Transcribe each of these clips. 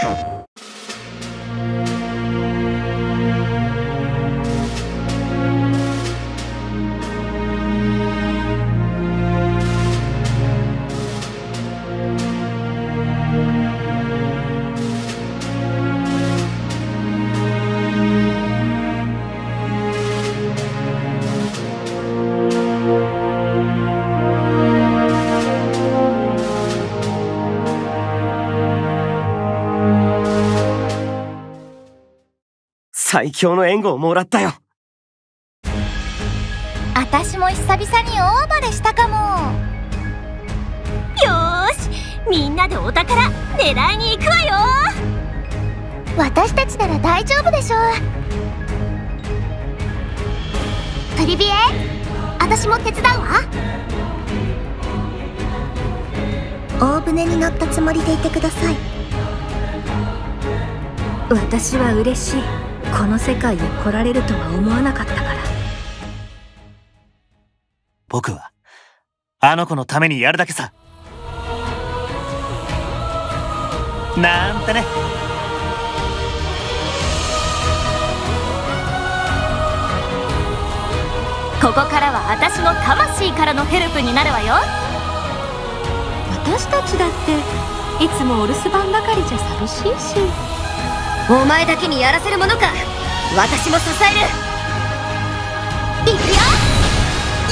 you. 最強の援護をもらったよ。私も久々に大暴れしたかも。よーしみんなでお宝狙いに行くわよ。私たちなら大丈夫でしょう。トリビエ私も手伝うわ。大船に乗ったつもりでいてください。私は嬉しいこの世界へ来られるとは思わなかったから。僕はあの子のためにやるだけさ。なんてね。ここからは私の魂からのヘルプになるわよ。私たちだっていつもお留守番ばかりじゃ寂しいしお前だけにやらせるものか。私も支える。いくよ。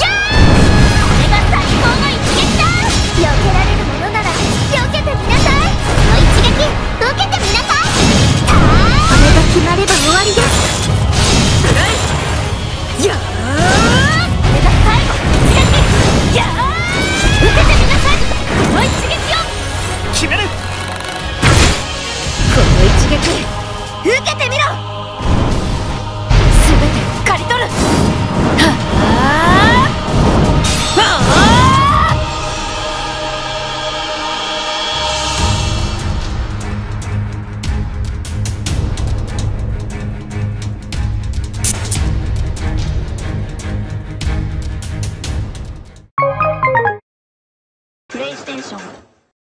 やこれが最高の一撃だ。避けられるものなら避けてみなさい。その一撃受けてみなさい。これが決まれば終わりですや。っ